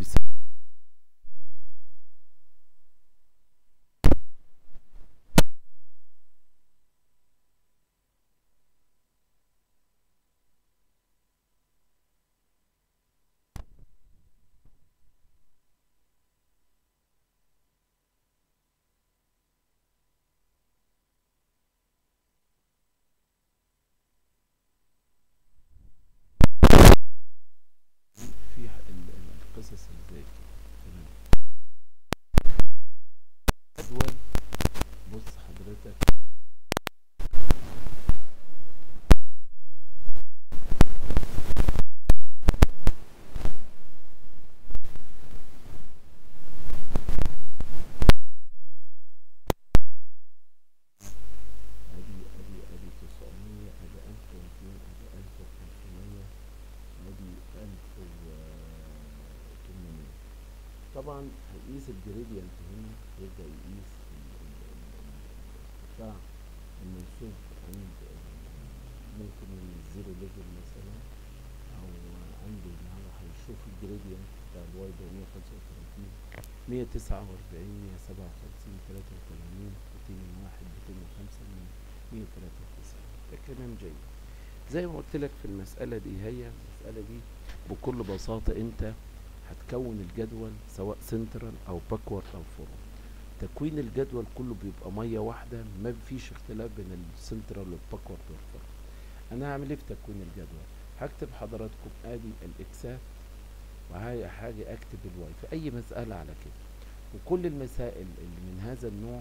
بس في ح- ال- ال- القصص اللي زي كده تمام جدول بص حضرتك ادي ادي ادي 900 ادي 1200 ادي 1500 ادي 1800 طبعا هيقيس ال gradient هنا يبدأ يقيس ال- ال- ال- الارتفاع المنسوب عند ال- ممكن ال zero level مثلا أو عنده ان هو هيشوف ال gradient بتاع ال y ده 135 149 157 83 201 205 193 ده كلام جيد. زي ما قلت لك في المسألة دي هي المسألة دي بكل بساطة أنت هتكون الجدول سواء سنترال أو backward أو forward. تكوين الجدول كله بيبقى مية واحدة ما فيش اختلاف بين ال central وال backward وال forward. أنا هعمل إيه في تكوين الجدول. هكتب حضراتكم آدي الإكسات وهي حاجة أكتب ال y في أي مسألة على كده. وكل المسائل اللي من هذا النوع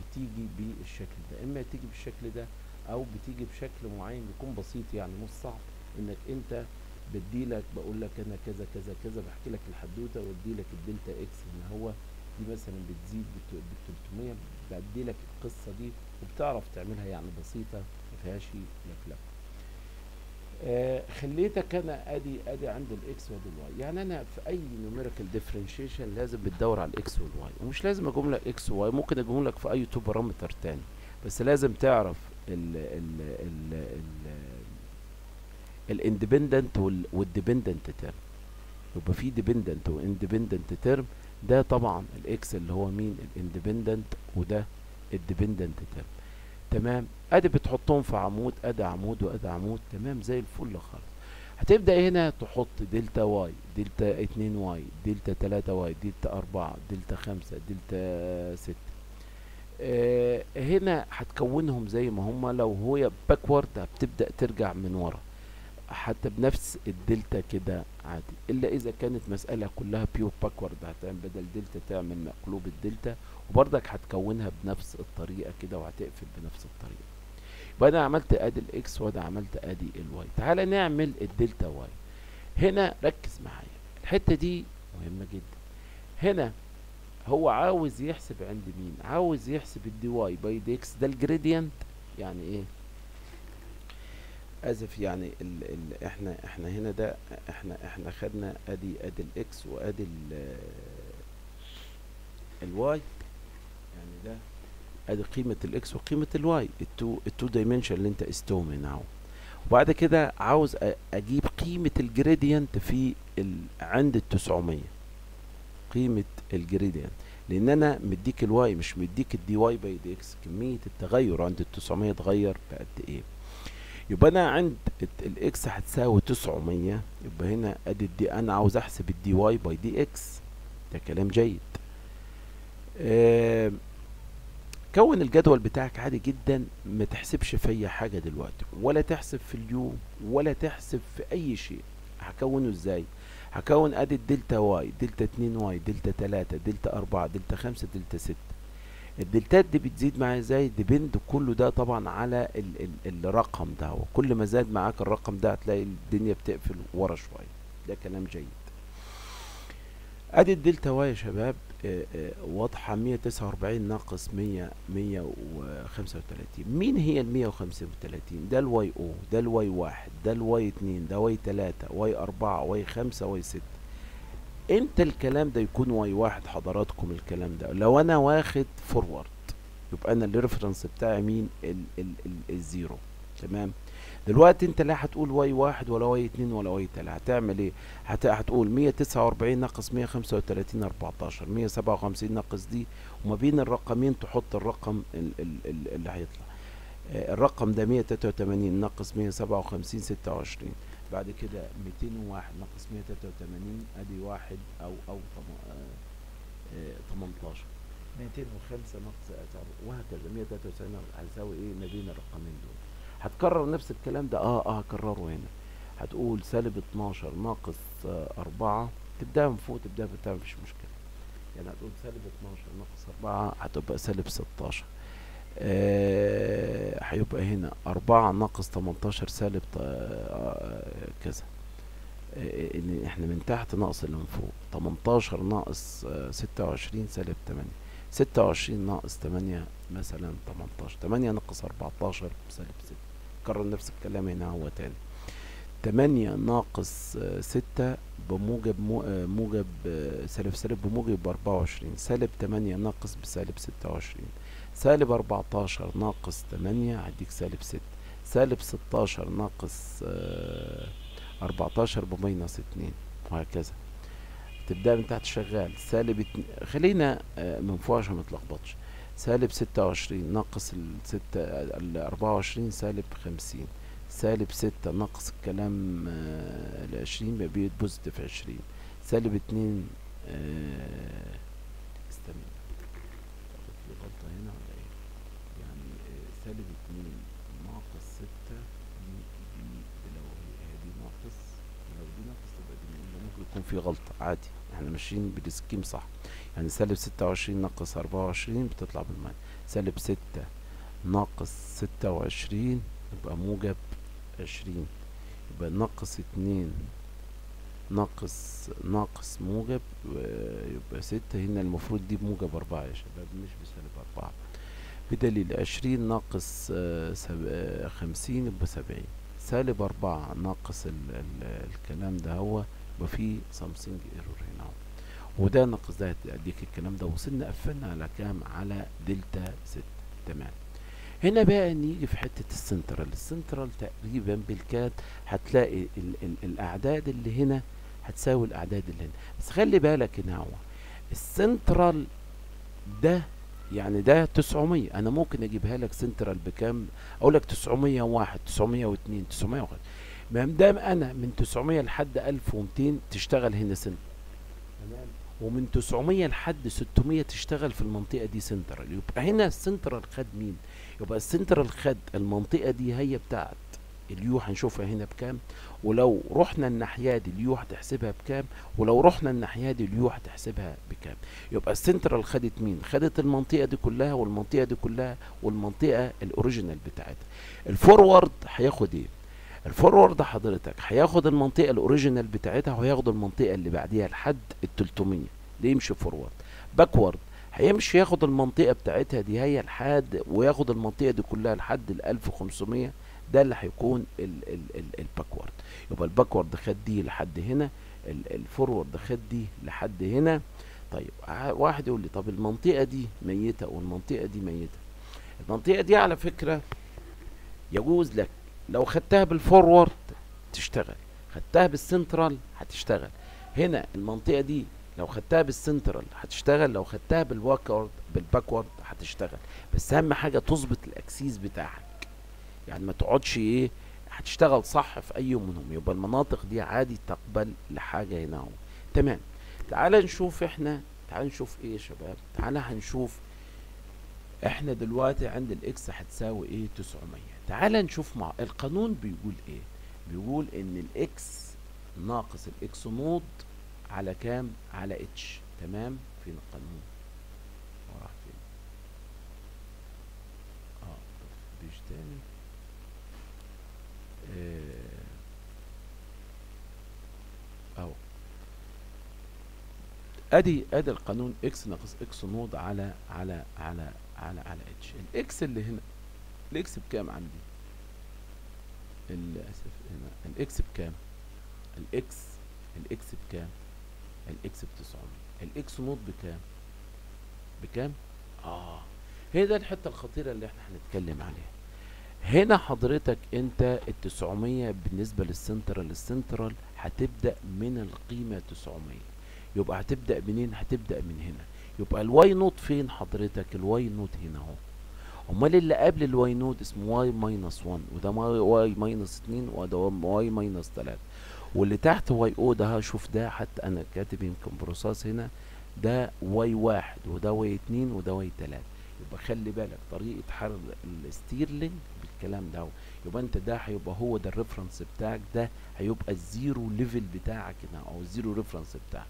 بتيجي بالشكل ده. إما تيجي بالشكل ده أو بتيجي بشكل معين بيكون بسيط يعني مش صعب. إنك أنت بديلك بقول لك أنا كذا كذا كذا بحكي لك الحدوتة وادي لك ال delta x ان هو دي مثلا بتزيد بال 300 بدي لك القصة دي وبتعرف تعملها يعني بسيطة ما فيهاش لفلفه آه خليتك أنا ادي أدي عند ال x وأدي ال y. يعني أنا في أي numerical differentiation لازم بتدور على ال x وال y. ومش لازم أجيب لك x و y ممكن أجيب لك في أي two parameter تاني. بس لازم تعرف ال ال ال ال ال independent وال dependent term يبقى في dependent و independent term ده طبعا ال x اللي هو مين؟ ال independent وده ال dependent term تمام؟ ادي بتحطهم في عمود ادي عمود وادي عمود تمام؟ زي الفل خالص. هتبدأ هنا تحط delta y delta 2 y delta 3 y delta 4 دلتا 5 دلتا 6 آه هنا هتكونهم زي ما هم لو هو backward هتبدأ ترجع من ورا. حتى بنفس الدلتا كده عادي. إلا إذا كانت مسألة كلها pure backward هتعمل بدل دلتا تعمل مقلوب الدلتا وبرضك هتكونها بنفس الطريقة كده وهتقفل بنفس الطريقة. يبقى أنا عملت ادي ال x وأنا عملت ادي ال y. تعالى نعمل ال delta y. هنا ركز معايا. الحتة دي مهمة جدا. هنا هو عاوز يحسب عند مين؟ عاوز يحسب ال dy by dx ده ال gradient يعني إيه؟ اسف يعني ال ال إحنا إحنا هنا ده إحنا إحنا خدنا أدي أدي ال x وأدي ال ال y يعني ده أدي قيمة الإكس وقيمة الواي التو التو دايمنشن اللي أنت قستهم هنا وبعد كده عاوز أجيب قيمة ال gradient في عند ال 900 قيمة ال gradient لأن أنا مديك ال y مش مديك ال dy by dx كمية التغير عند ال 900 اتغير بقد إيه؟ يبقى أنا عند ال x هتساوي 900 يبقى هنا أدي ال d أنا عاوز أحسب ال dy by dx ده كلام جيد. كون الجدول بتاعك عادي جدا ما تحسبش في أي حاجة دلوقتي ولا تحسب في اليوم ولا تحسب في أي شيء. هكونه إزاي؟ هكون أدي ال delta y delta 2 y delta 3 دلتا 4 دلتا 5 دلتا 6 الدلتات دي بتزيد معايا إزاي؟ depend كله ده طبعا على ال ال الرقم ده وكل ما زاد معاك الرقم ده هتلاقي الدنيا بتقفل ورا شوية. ده كلام جيد. ادي ال delta y يا شباب. آآ آآ واضحة 149 ناقص 100 135 مين هي ال 135 ده ال y أو ده ال y واحد ده ال y اتنين ده y تلاتة y أربعة y خمسة y ستة. إمتى الكلام ده يكون y واحد حضراتكم الكلام ده؟ لو أنا واخد forward يبقى أنا ال reference بتاعي مين؟ ال ال ال ال zero. تمام؟ دلوقتي أنت لا هتقول y واحد ولا y اتنين ولا y تلاتة. هتعمل إيه؟ هت... هتقول مية تسعة وأربعين ناقص مية خمسة وتلاتين أربعتاشر. مية سبعة وخمسين ناقص دي. وما بين الرقمين تحط الرقم ال... ال... ال... اللي هيطلع. آه، الرقم ده مية تلاتة وتمانين ناقص مية سبعة وخمسين ستة وعشرين. بعد كده ميتين وواحد ناقص مية تلاتة وتمانين أدي واحد أو أو طم- آه، آه، تمنتاشر. ميتين وخمسة ناقص آه، وهكذا. مية تلاتة وتسعين هيساوي إيه؟ ما بين الرقمين دول. هتكرر نفس الكلام ده؟ آه آه هكرره هنا. هتقول سالب 12 ناقص آه، أربعة تبدأ من فوق تبدأ من تحت مفيش مشكلة. يعني هتقول سالب 12 ناقص أربعة هتبقى سالب 16 آه هيبقى هنا أربعة ناقص 18 سالب آه كذا. آه إن إحنا من تحت ناقص اللي من فوق. 18 ناقص آه 26 سالب 8 26 ناقص 8 مثلا 18 8 ناقص 14 سالب 6 كرر نفس الكلام هنا هو تاني. تمانية ناقص آه، ستة بموجب مو- آه، موجب آه، سالب سالب بموجب بأربعة وعشرين. سالب تمانية ناقص بسالب ستة وعشرين. سالب 14 ناقص 8 هديك سالب 6 سالب 16 ناقص 14 بماينص 2 وهكذا. تبدأ من تحت شغال. سالب خلينا آه، من فوق عشان ما تلخبطش. سالب 26 ناقص ال 6 ال 24 سالب 50 سالب 6 ناقص الكلام آه، ال 20 بيبقى بوزيتيف 20 سالب 2 سالب اتنين ناقص ستة دي دي لو هي دي ناقص لو دي ناقص تبقى دي ممكن يكون في غلطة. عادي. إحنا ماشيين بالسكيم صح. يعني سالب ستة وعشرين ناقص أربعة وعشرين بتطلع بالماء سالب ستة ناقص ستة وعشرين يبقى موجب عشرين. يبقى ناقص اتنين ناقص ناقص موجب و- يبقى ستة. هنا المفروض دي بموجب أربعة يا شباب مش بسالب أربعة. بدليل عشرين ناقص آه،. آه، خمسين يبقى سبعين. سالب أربعة ناقص ال... ال... الكلام ده هو يبقى فيه سامسونج error هنا. وده ناقص ده اديك الكلام ده. وصلنا قفلنا على كام؟ على دلتا ستة. تمام. هنا بقى نيجي في حتة ال central ال central تقريبا بالكاد هتلاقي ال ال الأعداد اللي هنا هتساوي الأعداد اللي هنا. بس خلي بالك هنا هو السنترال ده يعني ده 900 أنا ممكن أجيبها لك سنترال بكام؟ أقول لك 901 902 901 ما دام أنا من 900 لحد 1200 تشتغل هنا سنترال تمام؟ ومن 900 لحد 600 تشتغل في المنطقة دي سنترال. يبقى هنا السنترال خد مين؟ يبقى السنترال خد المنطقة دي هي بتاعت ال u هنشوفها هنا بكام؟ ولو رحنا الناحية دي ال u هتحسبها بكام؟ ولو رحنا الناحية دي ال u هتحسبها بكام؟ يبقى السنترال خدت مين؟ خدت المنطقة دي كلها والمنطقة دي كلها والمنطقة ال original بتاعتها. ال forward هياخد إيه؟ ال forward حضرتك هياخد المنطقة ال original بتاعتها وهياخد المنطقة اللي بعديها لحد ال 300 ده يمشي forward backward هيمشي ياخد المنطقة بتاعتها دي هي لحد وياخد المنطقة دي كلها لحد ال 1500 ده اللي هيكون ال- ال- ال- ال backward. يبقى ال backward خد دي لحد هنا ال- ال forward خد دي لحد هنا. طيب واحد يقول لي طب المنطقة دي ميتة والمنطقة دي ميتة. المنطقة دي على فكرة يجوز لك لو خدتها بال forward تشتغل خدتها بالسنترال هتشتغل. هنا المنطقة دي لو خدتها بالسنترال هتشتغل لو خدتها بال backward بال backward هتشتغل. بس أهم حاجة تظبط ال axis بتاعك يعني ما تقعدش إيه هتشتغل صح في أي منهم. يبقى المناطق دي عادي تقبل لحاجة هنا أهو. تمام. تعال نشوف إحنا تعال نشوف إيه يا شباب؟ تعال هنشوف إحنا دلوقتي عند ال x هتساوي إيه؟ 900 تعال نشوف مع القانون بيقول إيه؟ بيقول ان ال x ناقص ال x node على كام؟ على اتش تمام؟ فين القانون؟ راح فين؟ آه page تاني. اهو أدي أدي القانون x ناقص x node على على على على على اتش ال x اللي هنا ال x بكام عندي للاسف هنا. الاكس بكام؟ ال x الاكس بكام؟ الاكس ب 900 ال x nought بكام؟ بكام؟ آه. هي ده الحتة الخطيرة اللي إحنا هنتكلم عليها. هنا حضرتك انت التسعمية بالنسبة لل central ال central هتبدأ من القيمة تسعمية. يبقى هتبدأ منين؟ هتبدأ من هنا. يبقى ال y nought فين حضرتك؟ ال y nought هنا اهو. امال اللي قبل ال y nought اسمه y minus 1 وده y minus 2 وده y minus 3 واللي تحت y o ده هشوف ده حتى أنا كاتب يمكن process هنا. ده y واحد وده y اتنين وده y تلاتة. يبقى خلي بالك طريقة حل ال Stirling بالكلام ده. يبقى انت ده هيبقى هو ده ال reference بتاعك ده هيبقى ال zero level بتاعك هنا أو ال zero reference بتاعك.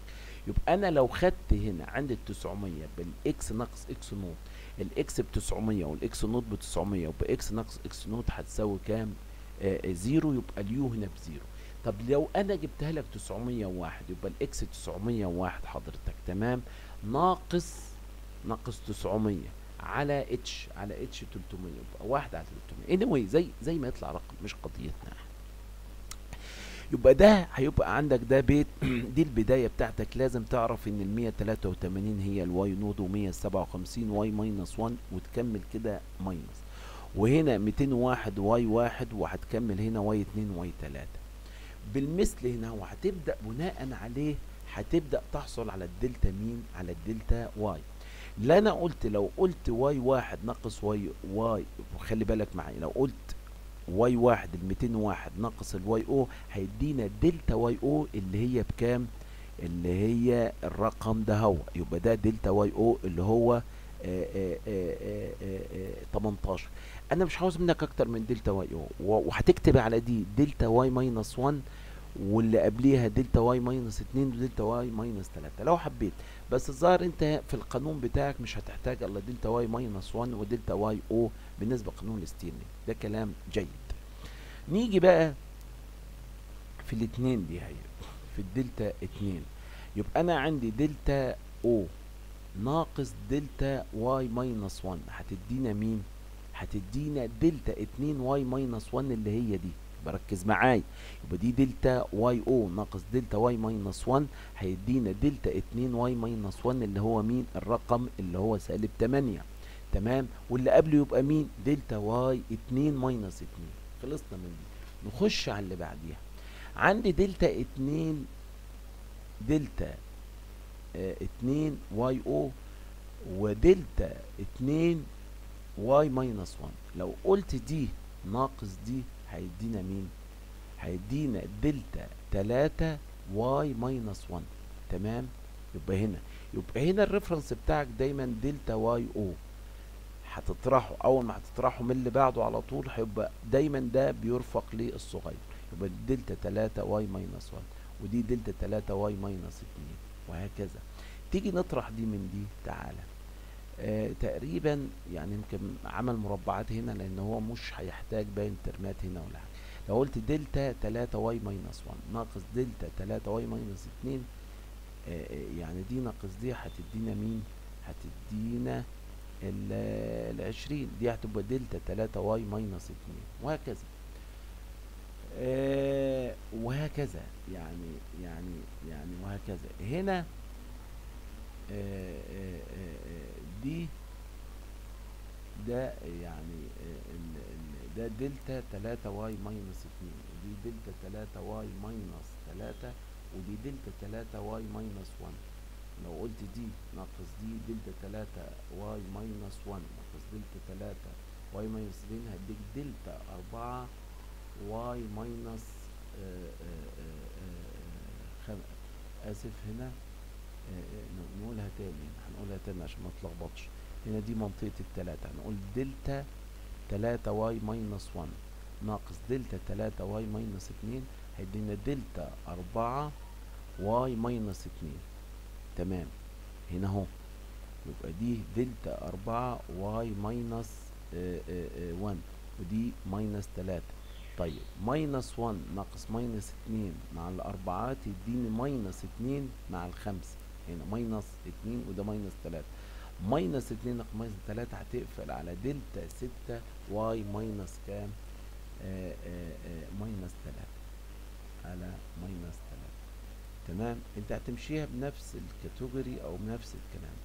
يبقى أنا لو خدت هنا عند ال 900 بال x ناقص x nought ال x ب 900 وال x nought ب 900 يبقى إكس ناقص إكس نوت هتساوي كام؟ آه zero يبقى ال u هنا ب zero طب لو أنا جبتها لك 901 يبقى ال x 901 حضرتك تمام؟ ناقص ناقص 900 على اتش على اتش 300 يبقى 1 على 300 anyway زي زي ما يطلع رقم مش قضيتنا يبقى ده هيبقى عندك ده بيت. دي البداية بتاعتك. لازم تعرف إن ال 183 هي ال y node و157 y minus 1 وتكمل كده minus. وهنا 201 y واحد وهتكمل هنا y 2 y 3 بالمثل هنا وهتبدأ بناء عليه هتبدأ تحصل على الدلتا مين؟ على ال delta y لا أنا قلت لو قلت y واحد ناقص y y وخلي بالك معايا لو قلت y واحد ال 201 ناقص ال y o هيدينا delta y o اللي هي بكام؟ اللي هي الرقم ده هو. يبقى ده delta y o اللي هو آآ آآ آآ 18 أنا مش عاوز منك أكتر من delta y o. وهتكتب على دي delta y minus 1 واللي قبليها delta y minus 2 و delta y minus 3 لو حبيت بس الظاهر انت في القانون بتاعك مش هتحتاج إلا delta y minus 1 و delta y o بالنسبة لقانون ال Stirling ده كلام جيد. نيجي بقى في الاثنين دي هي في الدلتا 2 يبقى أنا عندي delta o ناقص delta y minus 1 هتدينا مين؟ هتدينا دلتا 2 y minus 1 اللي هي دي. بركز معايا يبقى دي delta y o ناقص delta y minus 1 هيدينا دلتا 2 y minus 1 اللي هو مين؟ الرقم اللي هو سالب 8 تمام؟ واللي قبله يبقى مين؟ delta y 2 minus 2 خلصنا من دي. نخش على اللي بعديها. عندي دلتا 2 دلتا آه 2 y o و delta 2 y minus 1 لو قلت دي ناقص دي هيدينا مين؟ هيدينا دلتا 3 y minus 1 تمام؟ يبقى هنا. يبقى هنا ال reference بتاعك دايما delta y o. هتطرحه أول ما هتطرحه من اللي بعده على طول هيبقى دايما ده بيرفق للصغير. يبقى دلتا 3 y minus 1 ودي دلتا 3 y minus 2 وهكذا. تيجي نطرح دي من دي تعالى. آه تقريبا يعني يمكن عمل مربعات هنا لأن هو مش هيحتاج باين term ات هنا ولا حاجة. لو قلت دلتا 3 y minus 1 ناقص دلتا 3 y minus 2 آه يعني دي ناقص دي هتدينا مين؟ هتدينا ال 20 دي هتبقى دلتا 3 y minus 2 وهكذا. آه وهكذا. يعني يعني يعني وهكذا. هنا آه آه آه دي ده يعني ده دلتا 3 y minus 2 ودي دلتا 3 y minus 3 ودي دلتا 3 y minus 1 لو قلت دي ناقص دي دلتا 3 y minus 1 ناقص دلتا 3 y minus 2 هديك دلتا 4 y minus آسف هنا. نقولها تاني هنقولها تاني عشان ما تلخبطش. هنا دي منطقة التلاتة هنقول دلتا تلاتة y minus 1 ناقص دلتا تلاتة y minus 2 هيدينا دلتا أربعة y minus 2 تمام. هنا اهو. يبقى دي دلتا أربعة y minus one ودي minus تلاتة. طيب minus one ناقص minus اتنين مع الأربعات يديني minus اتنين مع الخمسة. هنا minus اتنين وده minus تلاتة. minus اتنين ناقص minus تلاتة هتقفل على دلتا ستة y minus كام؟ آآ آآ minus تلاتة. على minus تلاتة. تمام؟ انت هتمشيها بنفس ال category أو بنفس الكلام.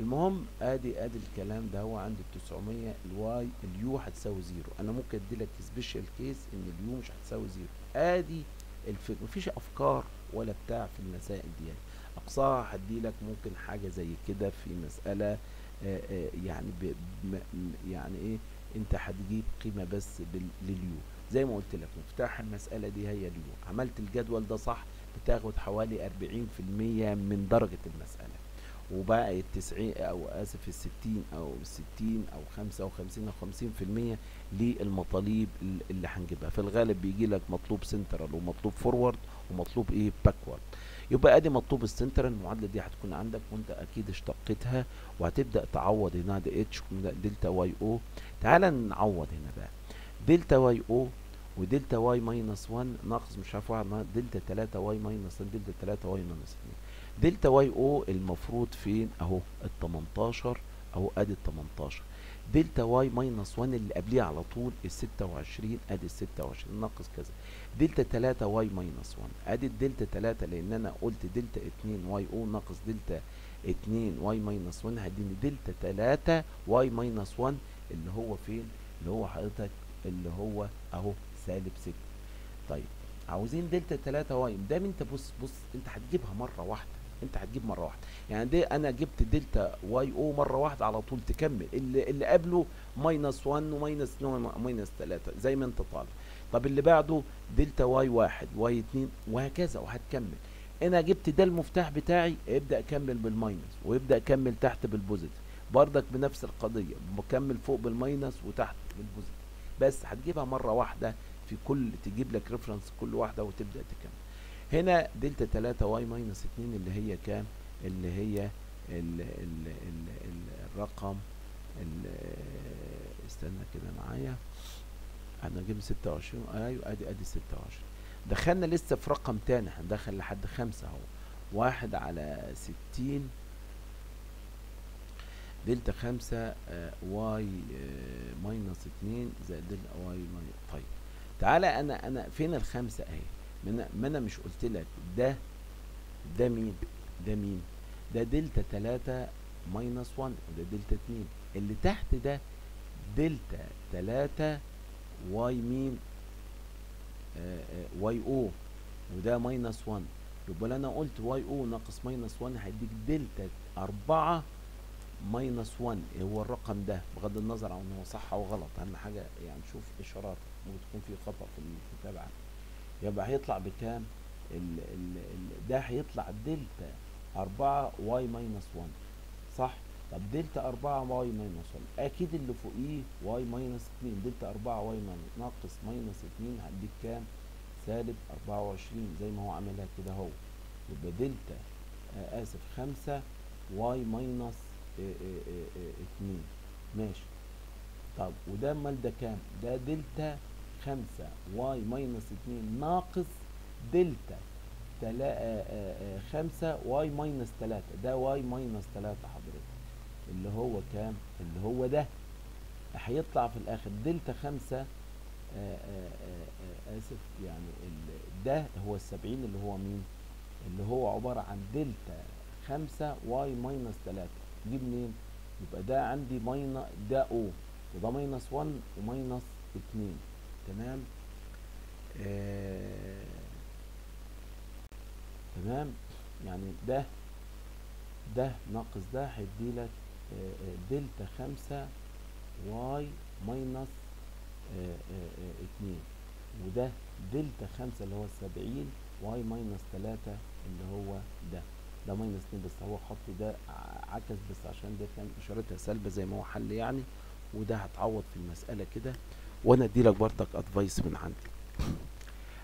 المهم ادي ادي الكلام ده هو عند ال 900 ال y ال u هتساوي zero. أنا ممكن ادي لك special case ان ال u مش هتساوي zero. ادي الفكرة. مفيش افكار ولا بتاع في المسائل دي يعني. اقصاها هدي لك ممكن حاجة زي كده في مسألة آه، آه، يعني يعني إيه أنت هتجيب قيمة بس لل u. زي ما قلت لك مفتاح المسألة دي هي ال u. عملت الجدول ده صح بتاخد حوالي 40% من درجة المسألة. وبقى التسعين أو آسف الستين أو الستين أو خمسة وخمسين أو خمسين في المية للمطالب ال- اللي هنجيبها. في الغالب بيجي لك مطلوب سنترال ومطلوب forward ومطلوب إيه backward يبقى ادي مطلوب السنترال المعادلة دي هتكون عندك وانت أكيد اشتقتها وهتبدأ تعوض هنا ده h delta y o تعال نعوض هنا بقى. delta y o و delta y minus 1 ناقص مش عارف واحد دلتا 3 y minus 1 دلتا 3 y minus 2 delta y o المفروض فين؟ اهو ال 18 اهو ادي ال 18 delta y minus 1 اللي قبليه على طول ال 26 ادي ال 26 ناقص كذا. دلتا 3 y minus 1 أدي الدلتا 3 لأن أنا قلت دلتا 2 y o ناقص دلتا 2 y minus 1 هيديني دلتا 3 y minus 1 اللي هو فين؟ اللي هو حضرتك اللي هو أهو سالب 6 طيب عاوزين دلتا 3 y. ده أنت بص بص أنت هتجيبها مرة واحدة. أنت هتجيب مرة واحدة. يعني دي أنا جبت delta y o مرة واحدة على طول تكمل. اللي اللي قبله minus 1 و minus 2 و minus 3 زي ما أنت طالب. طب اللي بعده delta y واحد y اتنين وهكذا وهتكمل. أنا جبت ده المفتاح بتاعي ابدأ اكمل بال minus ويبدا اكمل تحت بال positive. بردك بنفس القضية بكمل فوق بال minus وتحت بال positive. بس هتجيبها مرة واحدة في كل تجيب لك reference كل واحدة وتبدأ تكمل. هنا دلتا 3 y minus 2 اللي هي كام؟ اللي هي ال ال ال ال الرقم ال استنى كده معايا. أنا جبت 26 أيوه ادي ادي 26 دخلنا لسه في رقم تاني هندخل لحد خمسة اهو. واحد على ستين. دلتا خمسة آه y آه minus اتنين زائد delta y minus طيب تعالى أنا أنا فين الخمسة اهي؟ ما أنا مش قلت لك ده ده مين؟ ده مين؟ ده دلتا تلاتة minus 1 وده دلتا اتنين. اللي تحت ده دلتا تلاتة y مين آه آه y o وده minus 1 يبقى أنا قلت y o ناقص minus 1 هيديك دلتا 4 minus 1 هو الرقم ده؟ بغض النظر عن هو صح أو غلط. أهم حاجة يعني شوف إشارات ممكن تكون في خطأ في الكتابه يبقى هيطلع بكام؟ ال ال ال ده هيطلع دلتا 4 y minus 1 صح؟ طب دلتا 4 y minus 1 أكيد اللي فوقيه y minus 2 دلتا 4 y ناقص minus 2 هديك كام؟ سالب 24 زي ما هو عاملها كده أهو. يبقى دلتا آه آسف 5 y minus 2 ماشي. طب وده أمال ده كام؟ ده دلتا 5 y minus 2 ناقص دلتا تلا 5 y minus 3 ده y minus 3 حضرتك اللي هو كام؟ اللي هو ده. هيطلع في الآخر دلتا 5 آسف يعني ده هو السبعين اللي هو مين؟ اللي هو عبارة عن دلتا 5 y minus 3 دي منين؟ يبقى ده عندي minus ده أو وده minus 1 و minus 2 تمام؟ آه تمام؟ يعني ده ده ناقص ده هيديلك آه دلتا 5 y minus آه آه 2 وده دلتا 5 اللي هو السبعين y minus 3 اللي هو ده. ده minus 2 بس هو خط ده عكس بس عشان ده كان إشارتها سلبة زي ما هو حل يعني. وده هتعوض في المسألة كده وأنا أدي لك برضك advice من عندي.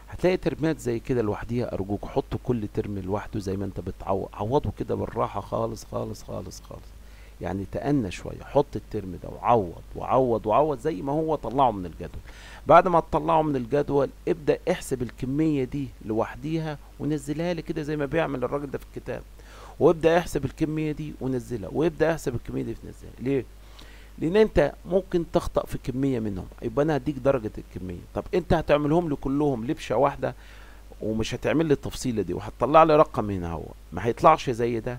هتلاقي term ات زي كده لوحديها أرجوك حط كل term لوحده زي ما أنت بتعوض عوضه كده بالراحة خالص خالص خالص خالص. يعني تأنى شوية حط ال term ده وعوض وعوض وعوض زي ما هو طلعه من الجدول. بعد ما تطلعه من الجدول ابدأ احسب الكمية دي لوحديها ونزلها لي كده زي ما بيعمل الراجل ده في الكتاب. وابدأ احسب الكمية دي ونزلها وابدأ احسب الكمية دي ونزلها. ليه؟ لأن أنت ممكن تخطأ في كمية منهم يبقى أنا هديك درجة الكمية. طب أنت هتعملهم لي كلهم لبشة واحدة ومش هتعمل لي التفصيلة دي وهتطلع لي رقم هنا هو ما هيطلعش زي ده.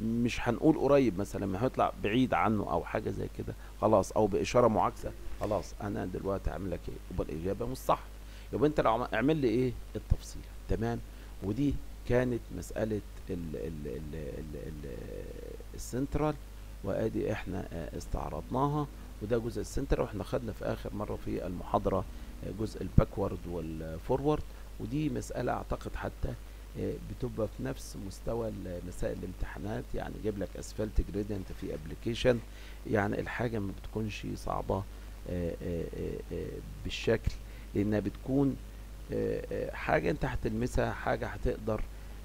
مش هنقول قريب مثلا لما هيطلع بعيد عنه أو حاجة زي كده خلاص أو بإشارة معاكسة خلاص أنا دلوقتي هعمل لك إيه؟ يبقى الإجابة مش صح يبقى أنت لو عم- اعمل لي إيه؟ التفصيل. تمام؟ ودي كانت مسألة ال ال ال ال ال السنترال وأدي إحنا آه، استعرضناها. وده جزء السنترال وإحنا خدنا في آخر مرة في المحاضرة آه، جزء ال backward وال forward. ودي مسألة أعتقد حتى بتبقى في نفس مستوى مسائل الامتحانات. يعني يجيب لك slope gradient في application يعني الحاجة ما بتكونش صعبة آه، آه، آه، آه، بالشكل. لانها بتكون آه، آه، حاجة أنت هتلمسها حاجة هتقدر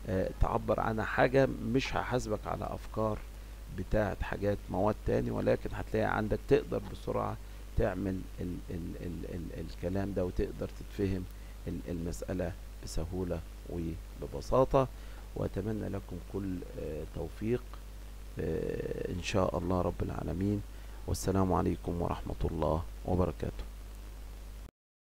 آه، تعبر عنها حاجة مش هحاسبك على أفكار بتاعت حاجات مواد تاني ولكن هتلاقي عندك تقدر بسرعة تعمل ال ال ال ال الكلام ده وتقدر تتفهم ال- المسألة بسهولة. وببساطة وأتمنى لكم كل آه، توفيق آه، إن شاء الله رب العالمين. والسلام عليكم ورحمة الله وبركاته.